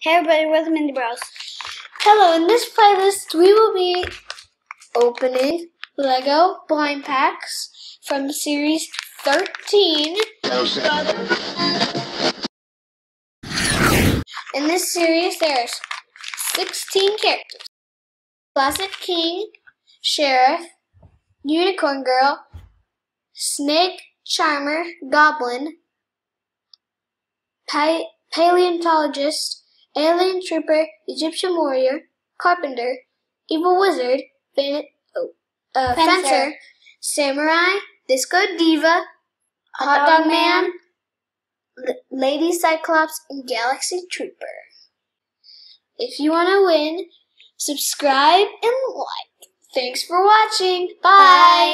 Hey everybody, welcome Mini Bros. Hello, in this playlist we will be opening Lego blind packs from series 13. In this series there's 16 characters. Classic King, Sheriff, Unicorn Girl, Snake, Charmer, Goblin, pa- Paleontologist, Alien Trooper, Egyptian Warrior, Carpenter, Evil Wizard, Fan- oh, uh, Fencer. Fencer, Samurai, Disco Diva, Hot Dog Dog Man, Man. Lady Cyclops, and Galaxy Trooper. If you want to win, subscribe and like. Thanks for watching. Bye. Bye.